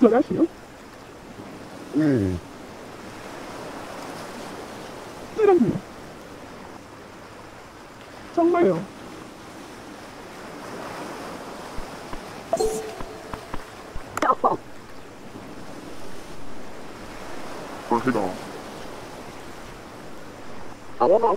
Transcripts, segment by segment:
Not us, you know. Mm. 쓰라고요. 정말요. 아, 해다. 아, 워낙.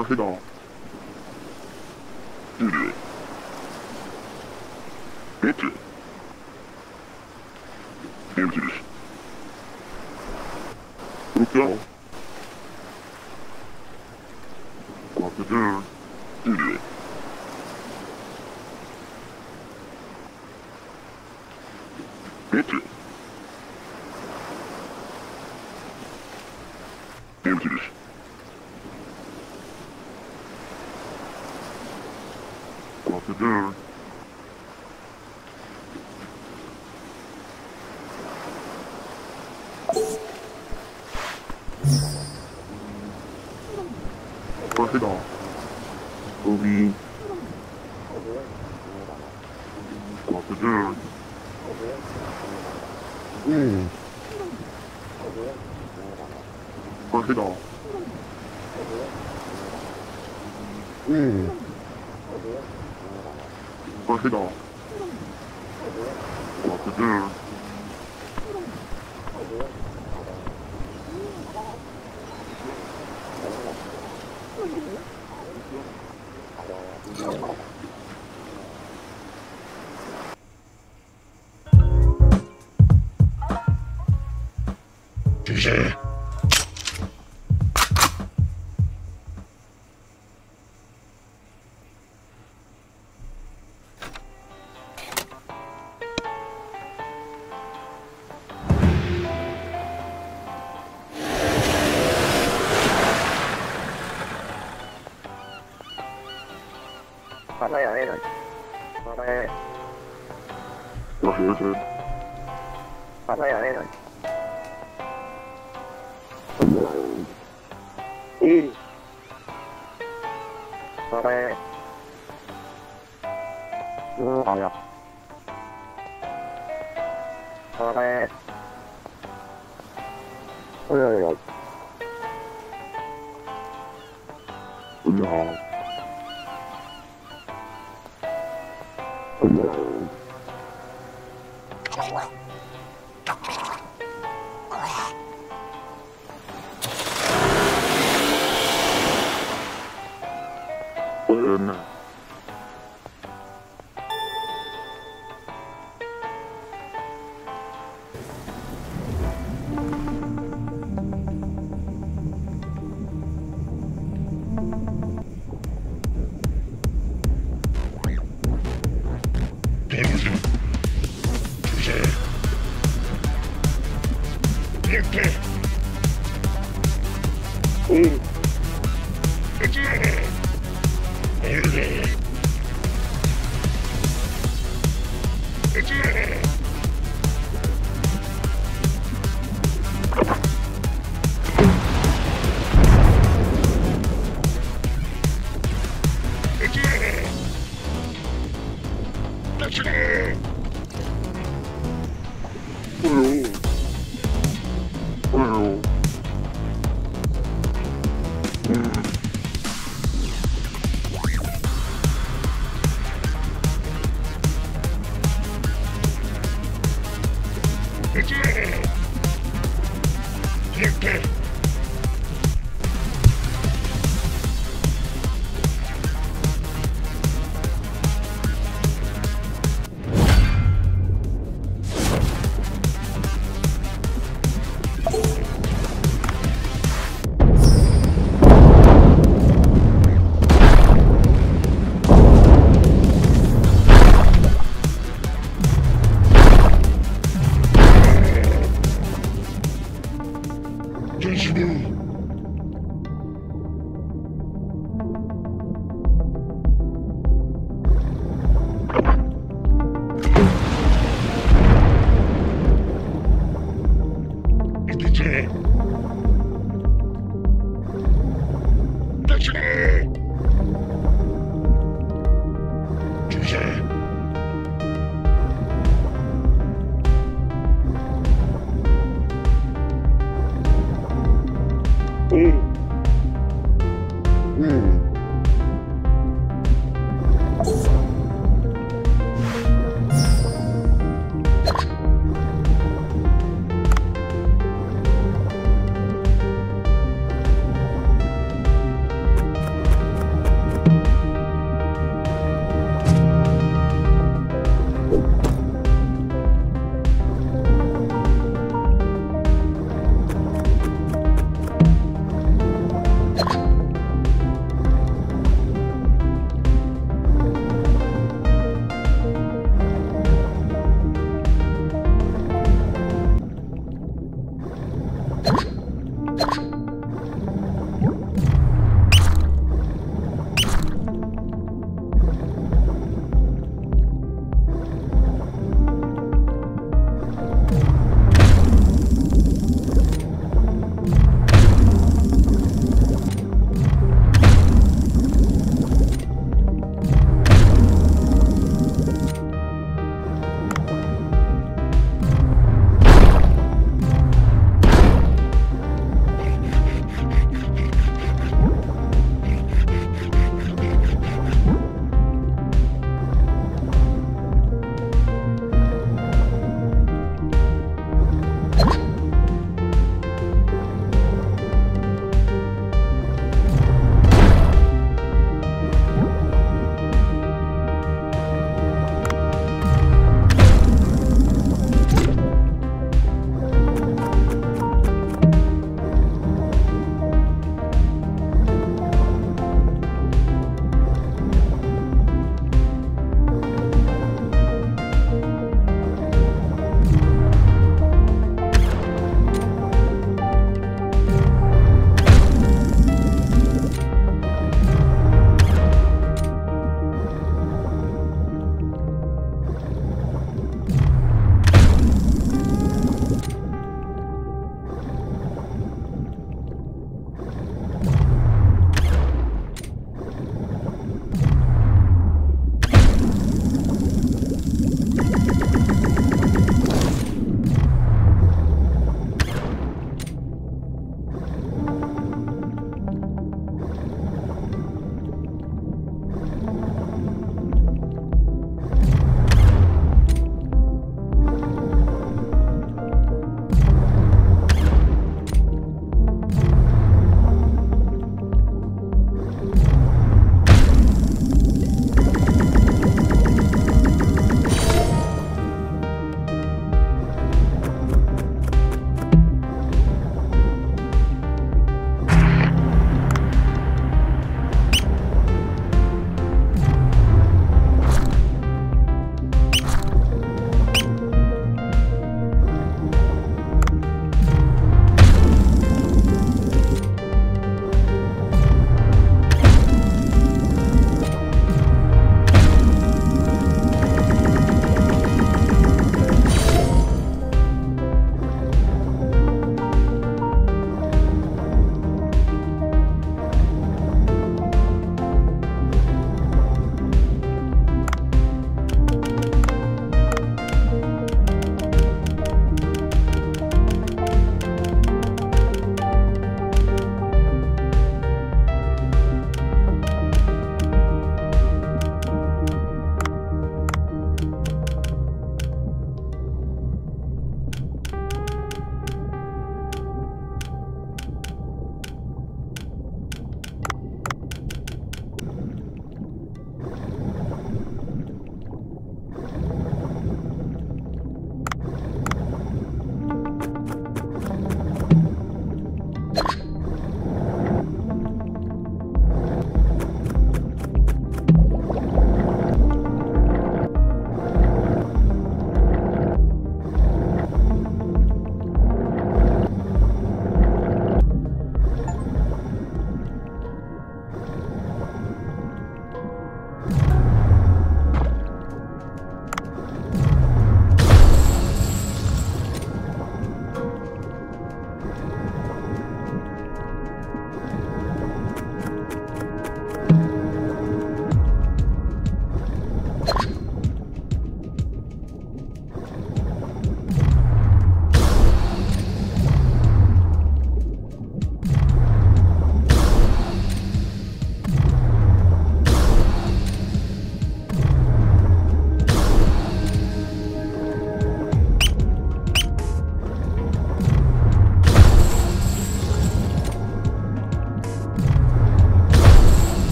大変だ。Mm. Break Yeah. soon.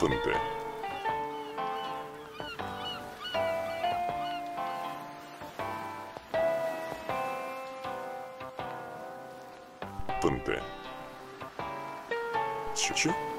예쁜데 예쁜데 슈슈?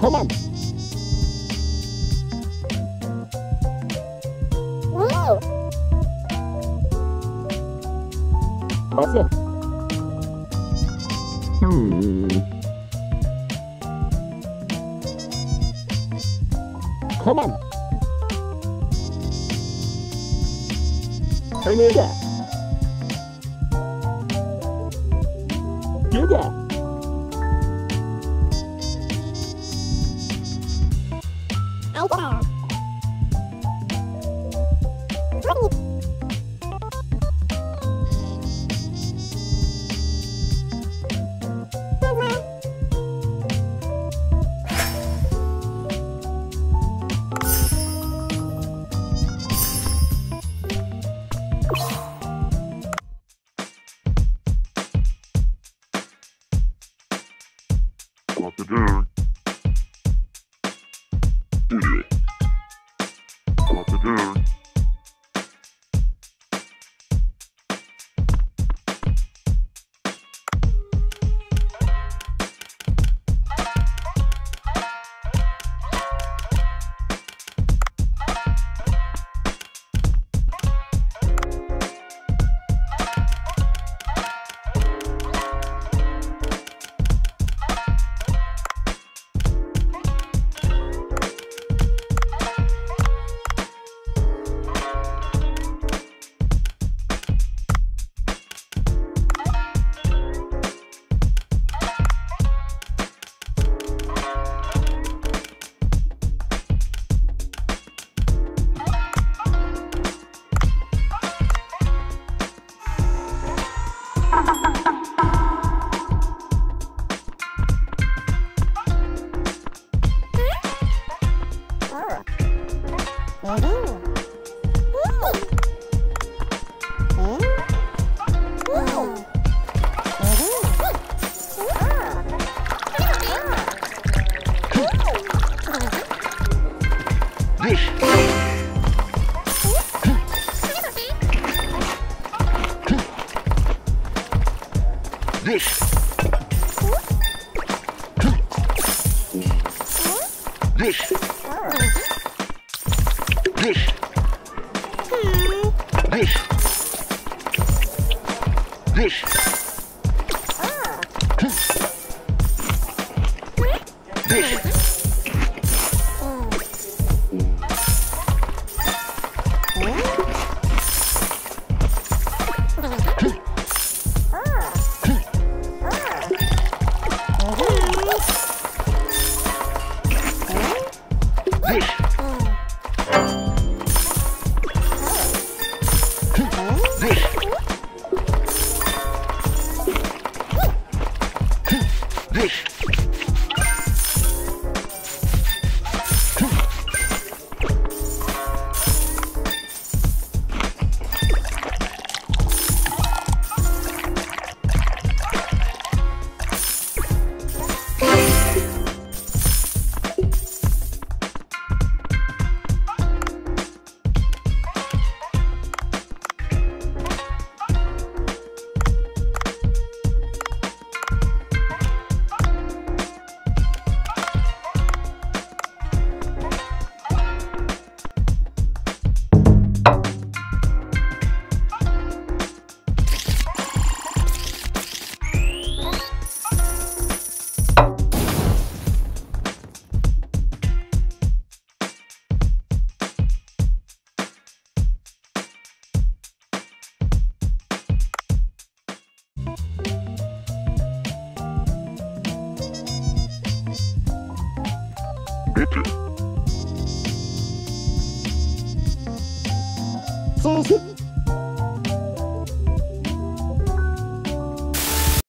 Come on. Whoa. That's it. Hmm. Come on. Turn me up.